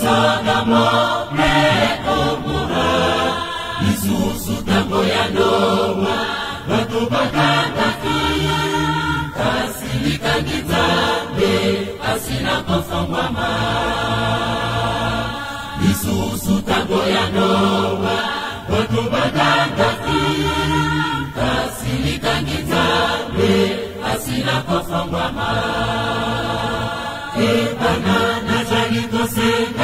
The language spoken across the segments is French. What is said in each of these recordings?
salama ekobura lisusu ntango ya noa bato bakataki kasilikaki nzambe asi na kofongwama lisusu ntango ya noa bato bakataki kasilikaki nzambe asi na kofongwama ebana nazali kosenga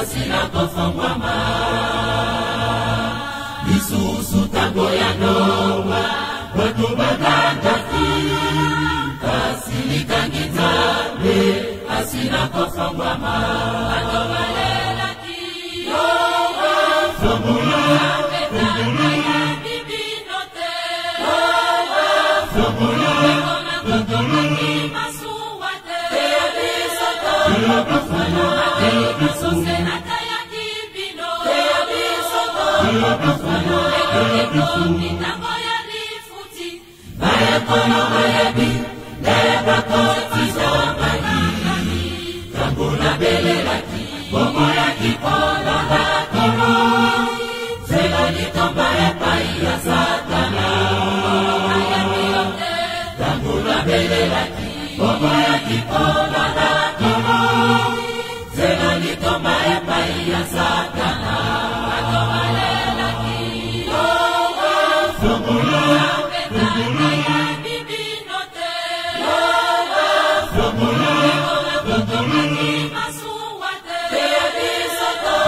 pasi na kofongwama lisusu ntango ya noa bato bakangaki kasi likangi nzambe pasi na kofongwama bato balelaki yoa fongola fongola Sosé. Bayakolo, bayabi, dayabakola.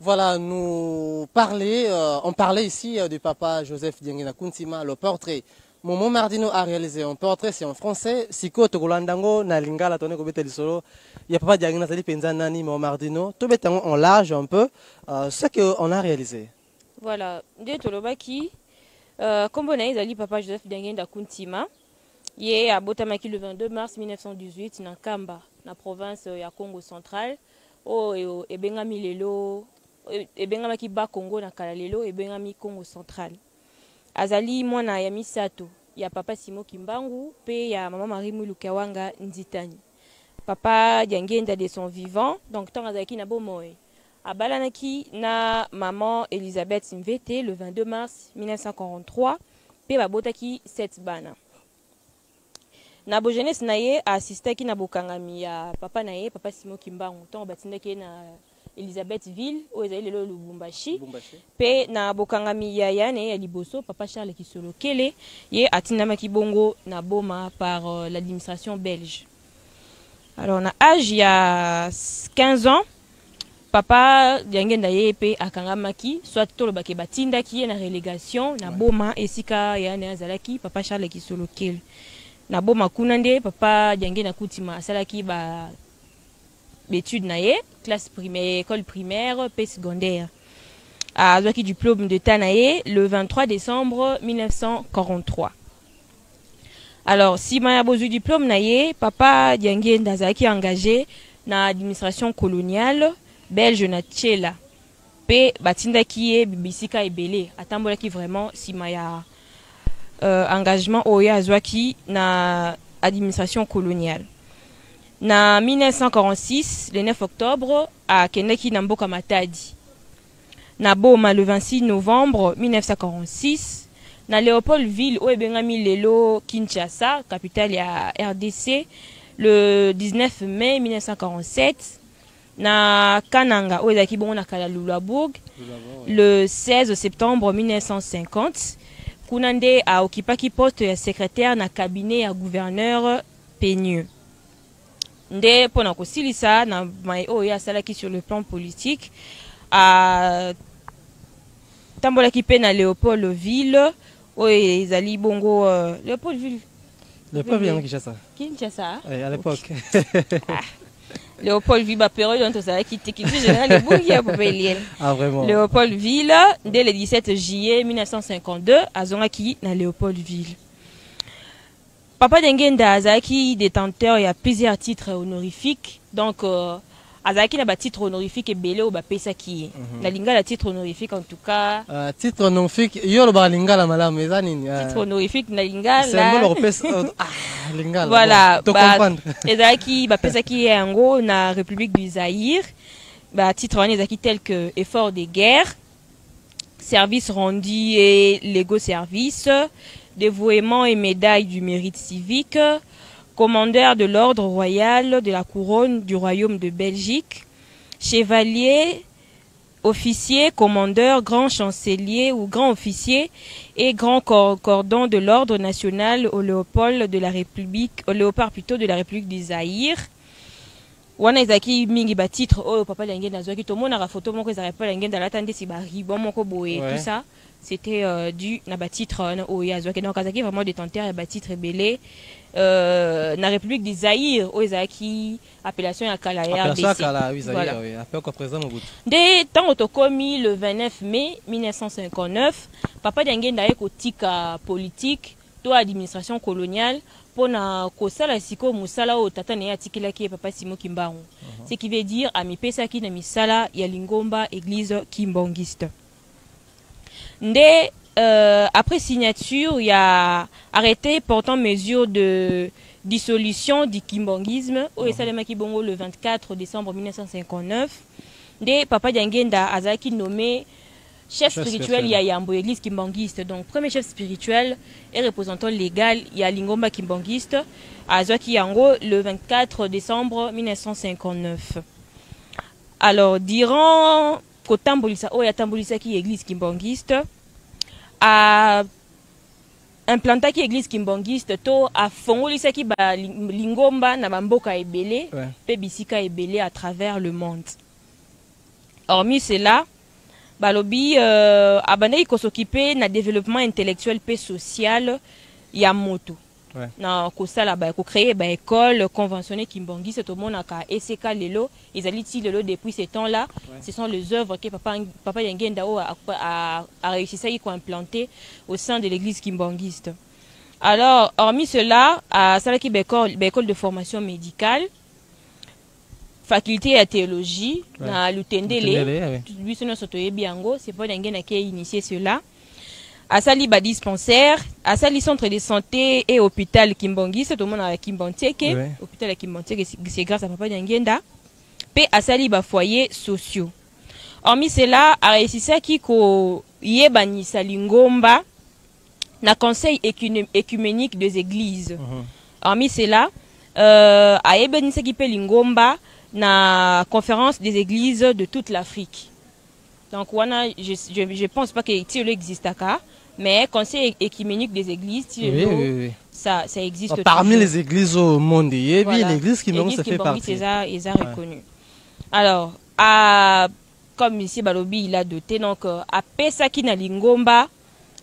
Voilà, nous parlait, euh, on parlait ici euh, du papa Joseph Diengena Kuntima, le portrait Momo Mardino a réalisé un portrait, c'est en français. Siko Togolandango, na lingala, tonne ko betel solo. Il y a pas de na sali penza nani Momo Mardino. Betango en large un peu. Euh, ce qu'on a réalisé. Voilà. Nde tolobaki, euh, kombo na ezali papa Joseph Diangenda Kuntima. Ye abotamaki le 22 mars 1918 na Kamba, na province ya Congo central. Oyo ebengami lelo ebengamaki ba Congo na kala lelo ebengami Congo central. Azali mwana ya misato ya papa simo kimbangu mpe ya mama marie mulukawanga nzitani. Papa diangenda de son vivant donc ntango azalaki na bomoi. Abalanaki na maman elisabeth mvete le 22 mars 1943 mpe babotaki 7 bana. Na bojeunesse na ye aasistaki na bokangami ya papa na ye papa simo kimbangu. Ntango batindaki ye na elizabethville oyo ezali lelo lubumbashi. Mpe na bokangami ya ya na ye ya liboso papa charles kisolo kele ye atindamaki bongo na boma par uh, l'administration belge. Alors na age ya 15 ans papa diangenda ye mpe akangamaki soit tolobaki batindaki ye na relégation na boma esika ya na ye azalaki papa charles kisolo kele. Na boma kuna nde papa diangenda kutima asalaki ba bétude na classe primaire école primaire mpe secondaire. Azwaki diplôme d'état na le 23 décembre 1943 alors nsima ya bozwi diplôme na ye papa diangenda azalaki engagé na administration coloniale belge na tiela mpe batindaki ye bisika ebele. Atambolaki vraiment nsima ya euh, engagement oyo azwaki na administration coloniale na 1946 le 9 octobre akendaki na mboka matadi. Na boma le 26 novembre 1946 na léopoldville oyo ebengami lelo kinshasa capitale ya rdc le 19 mai 1947 na kananga oyo ezalaki bongo na kala lulabourg le 16 septembre 1950 kuna nde aokipaki poste ya secrétaire na cabinet ya gouverneur peigneux nde mpona kosilisa na mai oyo asalaki sur le plan politique atambolaki mpe na léopoldville oyo ezali bongo uh, léopoldville kinshasa. Kinshasa. Oui, à l'époque. Ah. léopoldville bapériode wana tozalaki te générale ebuki ya ah, vraiment. Léopoldville nde le 17 juillet 1952 azongaki na léopoldville papa dengenda azalaki détenteur ya plusieurs titres honorifiques. Donc euh, azalaki na batitre honorifique ebele oyo bapesaki ye na lingala titre honorifique en tout cas. Uh, titre honorifique yo olobaka lingala malamu eza nini uh, titre honorifique na lingala. symbole kopesa lingala voilà bon, ba, ezalaki bapesaki ye yango na république du zaïre. Batitre wana ezalaki tel que effort de guerre service rendu et légaux service dévouement et médaille du mérite civique, commandeur de l'ordre royal de la couronne du royaume de Belgique, chevalier, officier, commandeur, grand chancelier ou grand officier et grand cordon de l'ordre national au Léopold de la République, au léopard plutôt de la République du Zaïre. wana ezalaki mingi batitre oyo papa tomonaka foto moko ezalaka boye tout ça c'était euh, dû na batitre wana oyo azwaki donc azalaki vraiment détenteur ya batitre ebele euh, na république du zaïre oyo ezalaki appellation ya kala ya rdc nde ntango tokomi le 29 mai 1959 papa diangenda aye kotika politique to administration coloniale mpona kosala sikoyo mosala oyo tata na ye atikelaki ye papa simo kimbangu ce qui veut dire amipesaki na misala ya lingomba église kimbongiste euh, après signature ya arrêté portant mesure de dissolution du kimbongisme oyo esalemaki bongo le 24 décembre 1959 nde papa diangenda azalaki nommé chef Chef spirituel spirituel. ya yambo église kimbangiste. Donc premier chef spirituel et représentant légal ya lingomba kimbangiste yango le 24 décembre 1959 alors durant kotambolisa oyo atambolisaki église kimbangiste a implantaki église kimbangiste to afongolisaki balingomba na bamboka ebele Ouais. mpe bisika ebele à travers le monde hormis cela balobi euh, abandaki kosokipe na développement intellectuel mpe social ya moto Ouais. na kosala ba kocréer baécole conventionné kimbongisa tomonaka eseka lelo. Ezali ti lelo depuis ce temps là ce sont les œuvres que papa, papa yangenda oyo a- a- aréussisaki koimplanter au sein de l'église kimbangiste alors hormis cela asalaki baécole de formation médicale faculté ya théologie Ouais. na lutendele biso nyonso toyebi yango. C'est pas ndenge nake cela asali badispensaire asali centre de santé et hôpital kimbongisa tomonaka kimbontieke Ouais. hôpital ya kimbontieke c'est- grâce à papa nyangenda. Mpe asali bafoyer sociaux. Hormis cela aresisaki koyebanisa lingomba na conseil écuménique des églises. Mhm. hormis cela euh, ayebanisaki mpe lingomba na conférence des églises de toute l'afrique donc wana je, je, pense pas que ti lelo existaka mais conseil écuménique des églises Oui, lelo oui, oui. ça, ça existe Ah, Parmi les églises au monde, il y a Voilà. l'église qui ça fait partie. ça, ils ont reconnu. Alors, à, comme ici Balobi il a doté, donc euh, à Pesaki na Lingomba,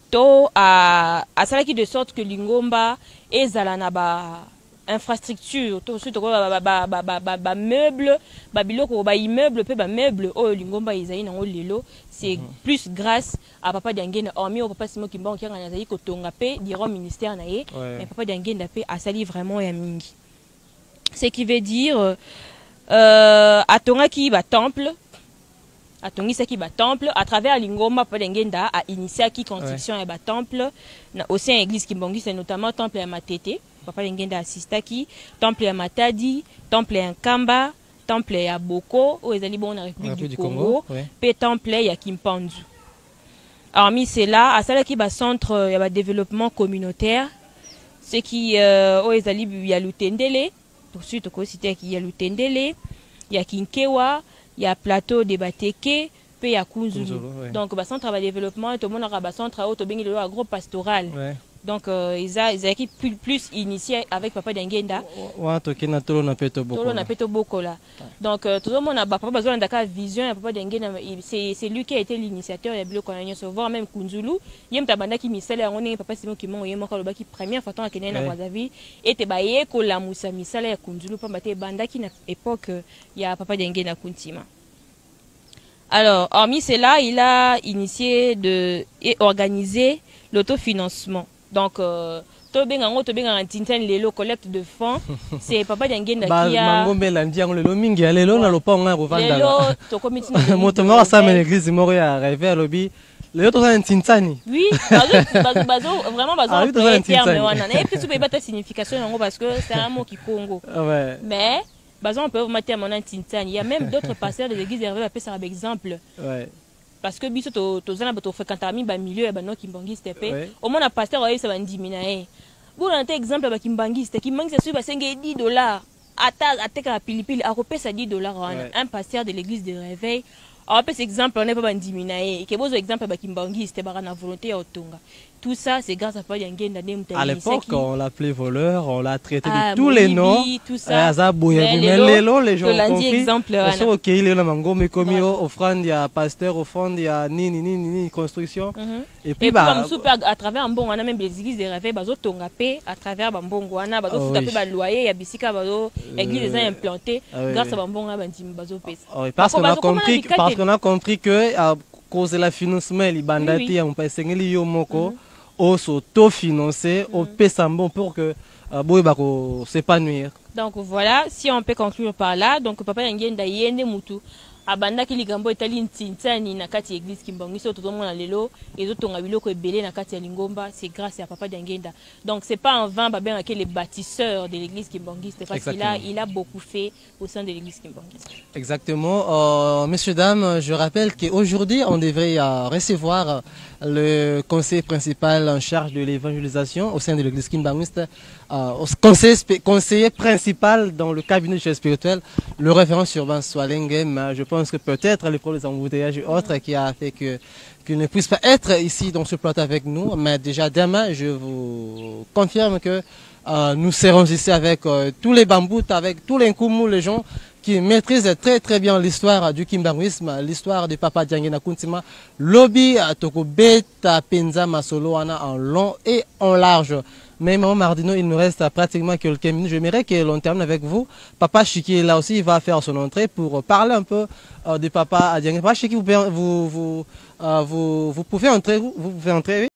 to à à Salaki de sorte que Lingomba ezala na ba infrastructure to surtout ba ba ba ba ba ba, ba meuble ba biloko ba immeuble pe ba meuble oyo Lingomba ezali nango lelo. C'est plus grâce à papa Diangena hormis au papa Simon Kimbangu qui a nazali kotonga pe durant ministère na ye. Ouais. mais papa Diangenda pe asali vraiment ya mingi. Ce qui veut dire euh, atongaki batemple atongisaki batemple à travers lingomba mpo ngenda ainitiaki construction ya batemple au sein ya église kimbongisa notamment temple ya matete papa ngenda assistaki temple ya matadi temple ya nkamba temple ya boko oyo ezali bongo na république du congo mpe temple ya kimpanzu hormis cela asalaki bacentre ya badéveloppement communautaire ce qui euh, oyo ezali ya lutendele tosuki tokositaki ya lutendele ya kinkewa ya plateau de bateke mpe ya kunzulu Kunzulu, ouais. donc bacentre ya badéveloppement tomonaka bacentre oyo tobengi lelo agro pastoral. Donc euh, eza ezalaki plus, plus initié avec papa dangenda wana tokenda tolona mpe tolo na mpe tobokola donc euh, tozomona bapapa bazolandaka vision ya papa dengena c'est lui qui a été l'initiateur ya biloko na nyonso voire même kunzulu. Ye moto abandaki misala yango ndenge papa simon kimongo ye moko alobaki première fois ntango akendeki na Ouais. brazzaville. Ete baye kolamusa misala ya kunzulu pamba te ebandaki na époque ya papa dengena kuntima. Alors hormis cela il a initié de et organisé l'autofinancement donc euh, tobenga yango tobengaka ntintani lelo collecte de fonds. C'est papa dengenda qui a mangombe elandi yango lelo mingi ya lelo na lopango ngai lelo kovandaka tokomi ntina moto moko asamela eglize moko ya reve alobi. Lelo tozala ntintani oui vraiment terme wana. Nayebi te soki signification yango parce que c'est un mot kikongo. Ah mais vraiment terme wana ntintani il y a même d'autres pasteurs des églises herve bapesaka baexemple. Parce que biso to- toza na bato tofréquentaka mi bamilieu ya bano kimbangiste mpe omona paster oyebisa bandimi na ye. Bona te exemple ya bakimbangiste kimbangiste soki basengeli 10 dollars. Ata atekaka pilipili akopesa 10 dollars wana. Un pasteur de l'église de réveil awapesa exemple wana mpe bandimi na ye. Ke bozwa exemple ya bakimbangiste baka na volonté ya kotonga tout ça c'est grâce à nde moto À l'époque, on l'appelait voleur, on l'a traité Ah, de tous les noms. tout ça. Eh, Mais mais lelo, les gens ont compris. exemple. Parce que lelo na mangombe komi Voilà. o offrande ya pasteur, offrande ya nini nini nini construction. Mhm. Et et puis bah à travers mbongo wana même les églises de réveil bazotonga mpe à travers bambongo wana bazofuta oui. mpe baloyer ya bisika bazo église eza implantée ah grâce à bandimi bazopesa Oh, oui, parce qu'on a bazo compris parce qu'on a compris que à cause de la financement oui. te ya mopa esengeli yo moko s'auto-financer opesa mbongo pour que euh, s'épanouir. donc voilà si on peut conclure par là donc papa yangenda ye nde mutu abandaki likambo etali ntintani na kati ya église kimbangisi oyo tozomona lelo ezotonga biloko ebele na kati ya lingomba c'est grâce ya papa diangenda. Donc c'est pas en vain babengaki les bâtisseurs de l'église kimbangiste parce qu'il a, il a beaucoup fait au sein de l'église kimbangiste Exactement. Euh, messieurs, dames, je rappelle qu'aujourd'hui, on devrait euh, recevoir le conseiller principal en charge de l'évangélisation au sein de l'église Kimbangiste, au conseiller, conseiller principal dans le cabinet de spirituel, le référent Urbain Swalengem. Euh, Je pense que peut-être les problèmes d'embouteillages et autres qui a fait que qu'il ne puisse pas être ici dans ce plateau avec nous. Mais déjà demain, je vous confirme que euh, nous serons ici avec euh, tous les bambous, avec tous les Nkumu, les gens qui maîtrise très très bien l'histoire du kimbanguisme, l'histoire de Papa Djangé Nakuntima, lobby Tokobeta Penza Masoloana en long et en large. Mais Maman Mardino, il nous reste pratiquement quelques minutes. J'aimerais que l'on termine avec vous. Papa Chiki, là aussi, il va faire son entrée pour parler un peu euh, de Papa Djangé. Papa Chiki, vous, vous, vous, euh, vous, vous pouvez entrer, vous pouvez entrer, oui?